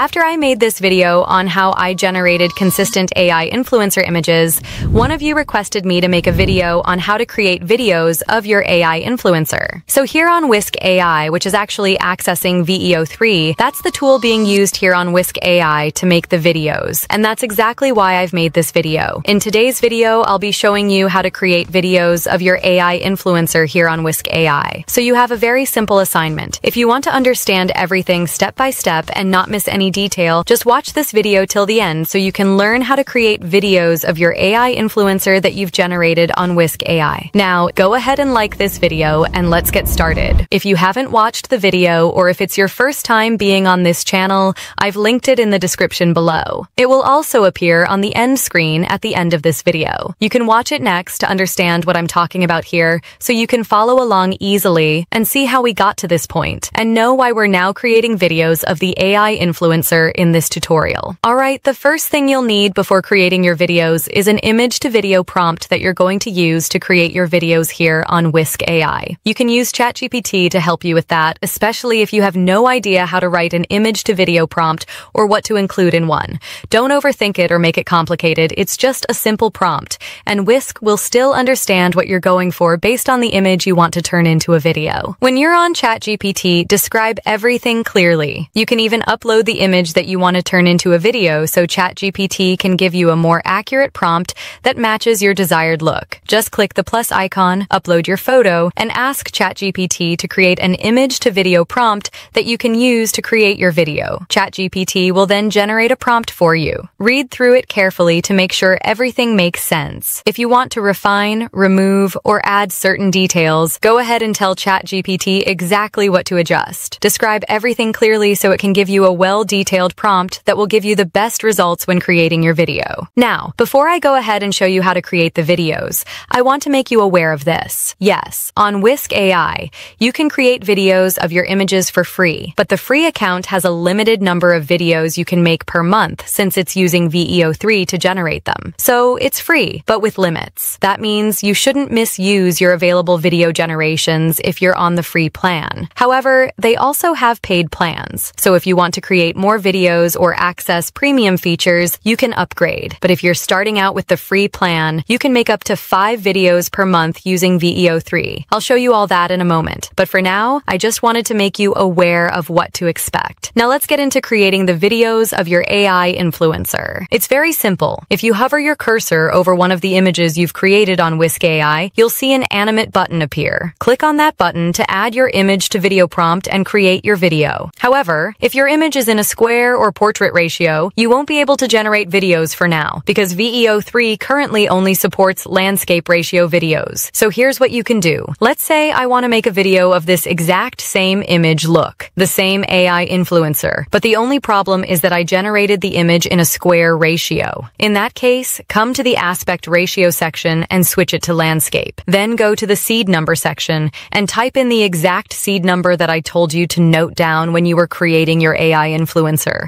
After I made this video on how I generated consistent AI influencer images, one of you requested me to make a video on how to create videos of your AI influencer. So here on Whisk AI, which is actually accessing VEO3, that's the tool being used here on Whisk AI to make the videos. And that's exactly why I've made this video. In today's video, I'll be showing you how to create videos of your AI influencer here on Whisk AI. So you have a very simple assignment. If you want to understand everything step by step and not miss any detail, just watch this video till the end so you can learn how to create videos of your AI influencer that you've generated on Whisk AI. Now, go ahead and like this video and let's get started. If you haven't watched the video or if it's your first time being on this channel, I've linked it in the description below. It will also appear on the end screen at the end of this video. You can watch it next to understand what I'm talking about here so you can follow along easily and see how we got to this point and know why we're now creating videos of the AI influencer in this tutorial. Alright, the first thing you'll need before creating your videos is an image to video prompt that you're going to use to create your videos here on Whisk AI. You can use ChatGPT to help you with that, especially if you have no idea how to write an image to video prompt or what to include in one. Don't overthink it or make it complicated. It's just a simple prompt, and Whisk will still understand what you're going for based on the image you want to turn into a video. When you're on ChatGPT, describe everything clearly. You can even upload the image that you want to turn into a video so ChatGPT can give you a more accurate prompt that matches your desired look. Just click the plus icon, upload your photo, and ask ChatGPT to create an image to video prompt that you can use to create your video. ChatGPT will then generate a prompt for you. Read through it carefully to make sure everything makes sense. If you want to refine, remove, or add certain details, go ahead and tell ChatGPT exactly what to adjust. Describe everything clearly so it can give you a well-detailed prompt that will give you the best results when creating your video. Now, before I go ahead and show you how to create the videos, I want to make you aware of this. Yes, on Whisk AI, you can create videos of your images for free, but the free account has a limited number of videos you can make per month since it's using VEO3 to generate them. So it's free, but with limits. That means you shouldn't misuse your available video generations if you're on the free plan. However, they also have paid plans. So if you want to create more videos or access premium features, you can upgrade. But if you're starting out with the free plan, you can make up to five videos per month using VEO3. I'll show you all that in a moment. But for now, I just wanted to make you aware of what to expect. Now let's get into creating the videos of your AI influencer. It's very simple. If you hover your cursor over one of the images you've created on Whisk AI, you'll see an animate button appear. Click on that button to add your image to video prompt and create your video. However, if your image is in a square or portrait ratio, you won't be able to generate videos for now because VEO3 currently only supports landscape ratio videos. So here's what you can do. Let's say I want to make a video of this exact same image look, the same AI influencer, but the only problem is that I generated the image in a square ratio. In that case, come to the aspect ratio section and switch it to landscape. Then go to the seed number section and type in the exact seed number that I told you to note down when you were creating your AI influencer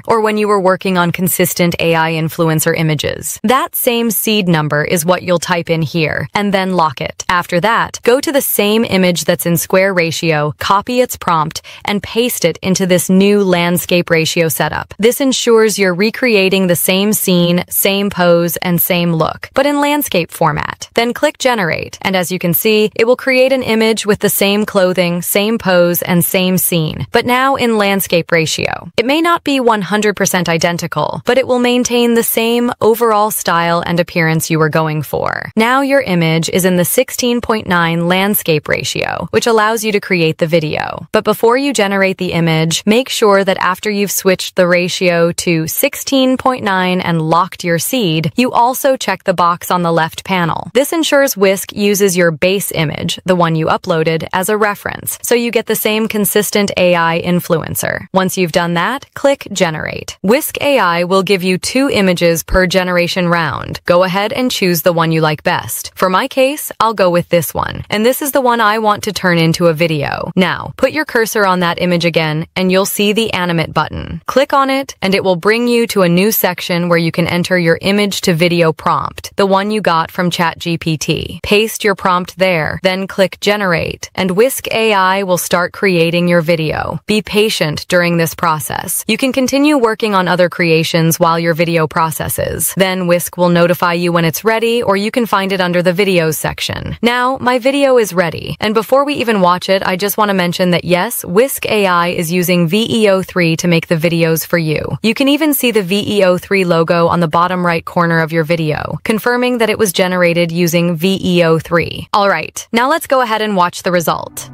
or when you were working on consistent AI influencer images. That same seed number is what you'll type in here and then lock it. After that, go to the same image that's in square ratio, copy its prompt, and paste it into this new landscape ratio setup. This ensures you're recreating the same scene, same pose, and same look, but in landscape format. Then click generate, and as you can see, it will create an image with the same clothing, same pose, and same scene, but now in landscape ratio. It may not be 100% identical, but it will maintain the same overall style and appearance you were going for. Now your image is in the 16.9 landscape ratio, which allows you to create the video. But before you generate the image, make sure that after you've switched the ratio to 16.9 and locked your seed, you also check the box on the left panel. This ensures Whisk uses your base image, the one you uploaded, as a reference, so you get the same consistent AI influencer. Once you've done that, click Generate. Whisk AI will give you two images per generation round. Go ahead and choose the one you like best. For my case, I'll go with this one, and this is the one I want to turn into a video. Now, put your cursor on that image again, and you'll see the animate button. Click on it, and it will bring you to a new section where you can enter your image to video prompt, the one you got from ChatGPT. Paste your prompt there, then click Generate, and Whisk AI will start creating your video. Be patient during this process. You can continue working on other creations while your video processes. Then Whisk will notify you when it's ready or you can find it under the videos section. Now, my video is ready. And before we even watch it, I just want to mention that yes, Whisk AI is using VEO3 to make the videos for you. You can even see the VEO3 logo on the bottom right corner of your video, confirming that it was generated using VEO3. Alright, now let's go ahead and watch the result.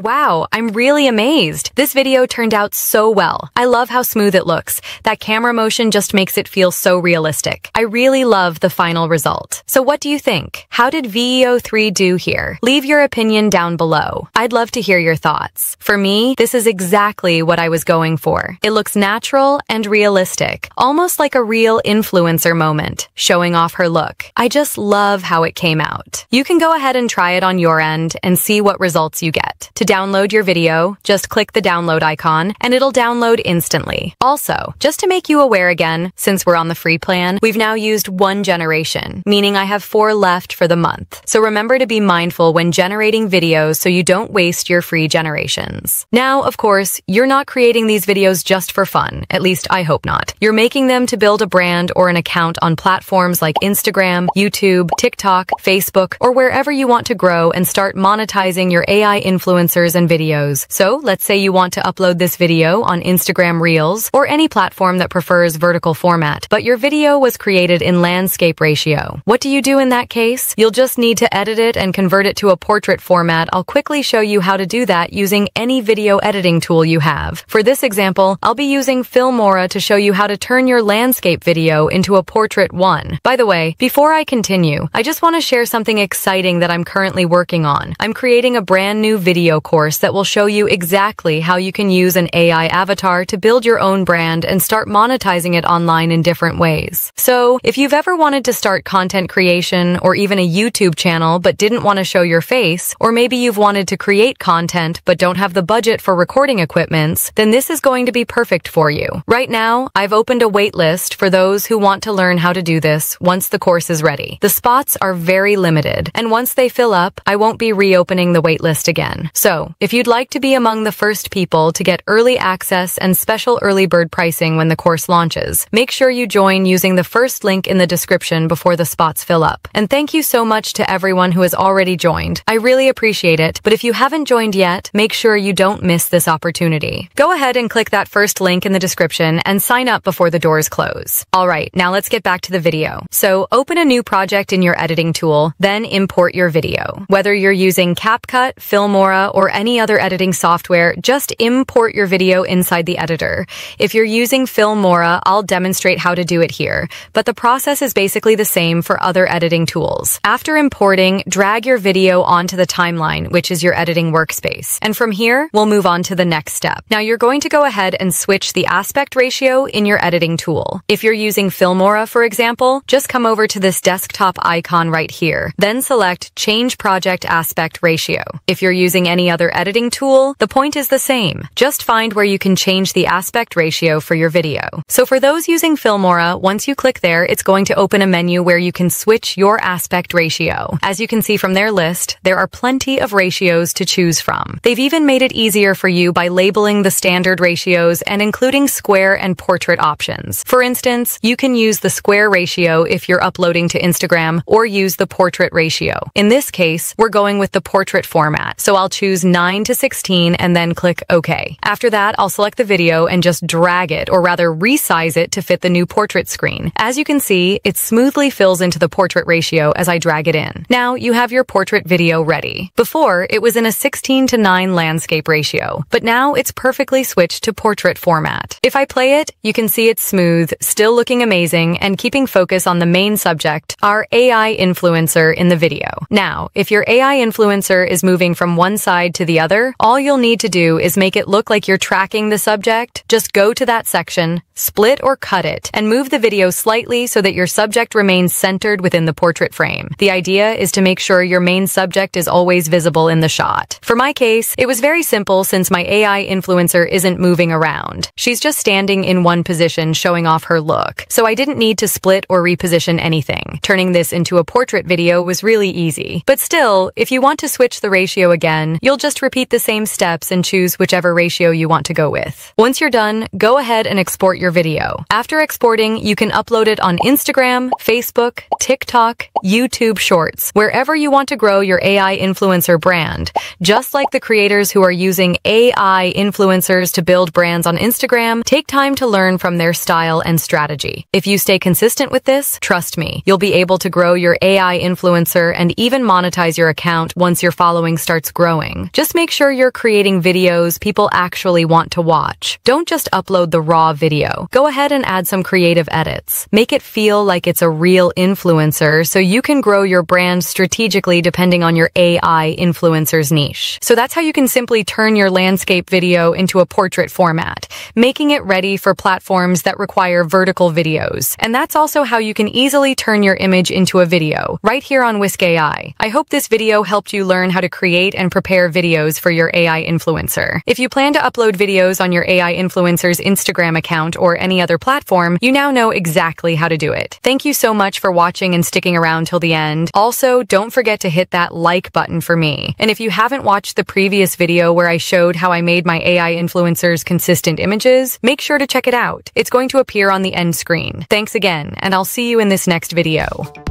Wow, I'm really amazed. This video turned out so well. I love how smooth it looks. That camera motion just makes it feel so realistic. I really love the final result. So what do you think? How did VEO3 do here? Leave your opinion down below. I'd love to hear your thoughts. For me, this is exactly what I was going for. It looks natural and realistic, almost like a real influencer moment, showing off her look. I just love how it came out. You can go ahead and try it on your end and see what results you get. Download your video, just click the download icon and it'll download instantly. Also, just to make you aware again, since we're on the free plan, we've now used one generation, meaning I have four left for the month. So remember to be mindful when generating videos so you don't waste your free generations. Now, of course, you're not creating these videos just for fun. At least I hope not. You're making them to build a brand or an account on platforms like Instagram, YouTube, TikTok, Facebook, or wherever you want to grow and start monetizing your AI influence influencers and videos. So let's say you want to upload this video on Instagram Reels or any platform that prefers vertical format, but your video was created in landscape ratio. What do you do in that case? You'll just need to edit it and convert it to a portrait format. I'll quickly show you how to do that using any video editing tool you have. For this example, I'll be using Filmora to show you how to turn your landscape video into a portrait one. By the way, before I continue, I just want to share something exciting that I'm currently working on. I'm creating a brand new video course that will show you exactly how you can use an AI avatar to build your own brand and start monetizing it online in different ways. So, if you've ever wanted to start content creation or even a YouTube channel but didn't want to show your face, or maybe you've wanted to create content but don't have the budget for recording equipments, then this is going to be perfect for you. Right now, I've opened a waitlist for those who want to learn how to do this once the course is ready. The spots are very limited, and once they fill up, I won't be reopening the waitlist again. So, if you'd like to be among the first people to get early access and special early bird pricing when the course launches, make sure you join using the first link in the description before the spots fill up. And thank you so much to everyone who has already joined. I really appreciate it, but if you haven't joined yet, make sure you don't miss this opportunity. Go ahead and click that first link in the description and sign up before the doors close. Alright, now let's get back to the video. So, open a new project in your editing tool, then import your video. Whether you're using CapCut, Filmora, or any other editing software, just import your video inside the editor. If you're using Filmora, I'll demonstrate how to do it here, but the process is basically the same for other editing tools. After importing, drag your video onto the timeline, which is your editing workspace. And from here, we'll move on to the next step. Now you're going to go ahead and switch the aspect ratio in your editing tool. If you're using Filmora, for example, just come over to this desktop icon right here. Then select Change Project Aspect Ratio. If you're using any other editing tool, the point is the same. Just find where you can change the aspect ratio for your video. So for those using Filmora, once you click there, it's going to open a menu where you can switch your aspect ratio. As you can see from their list, there are plenty of ratios to choose from. They've even made it easier for you by labeling the standard ratios and including square and portrait options. For instance, you can use the square ratio if you're uploading to Instagram or use the portrait ratio. In this case, we're going with the portrait format, so I'll choose choose 9 to 16 and then click OK. After that, I'll select the video and just drag it, or rather resize it to fit the new portrait screen. As you can see, it smoothly fills into the portrait ratio as I drag it in. Now you have your portrait video ready. Before, it was in a 16 to 9 landscape ratio, but now it's perfectly switched to portrait format. If I play it, you can see it's smooth, still looking amazing, and keeping focus on the main subject, our AI influencer in the video. Now, if your AI influencer is moving from one side side to the other, all you'll need to do is make it look like you're tracking the subject. Just go to that section, split or cut it, and move the video slightly so that your subject remains centered within the portrait frame. The idea is to make sure your main subject is always visible in the shot. For my case, it was very simple since my AI influencer isn't moving around. She's just standing in one position showing off her look, so I didn't need to split or reposition anything. Turning this into a portrait video was really easy. But still, if you want to switch the ratio again, you'll just repeat the same steps and choose whichever ratio you want to go with. Once you're done, go ahead and export your video. After exporting, you can upload it on Instagram, Facebook, TikTok, YouTube Shorts, wherever you want to grow your AI influencer brand. Just like the creators who are using AI influencers to build brands on Instagram, take time to learn from their style and strategy. If you stay consistent with this, trust me, you'll be able to grow your AI influencer and even monetize your account once your following starts growing. Just make sure you're creating videos people actually want to watch. Don't just upload the raw video. Go ahead and add some creative edits. Make it feel like it's a real influencer so you can grow your brand strategically depending on your AI influencer's niche. So that's how you can simply turn your landscape video into a portrait format, making it ready for platforms that require vertical videos. And that's also how you can easily turn your image into a video, right here on Whisk AI. I hope this video helped you learn how to create and prepare videos for your AI influencer. If you plan to upload videos on your AI influencer's Instagram account or any other platform, you now know exactly how to do it. Thank you so much for watching and sticking around till the end. Also, don't forget to hit that like button for me. And if you haven't watched the previous video where I showed how I made my AI influencers consistent images, make sure to check it out. It's going to appear on the end screen. Thanks again, and I'll see you in this next video.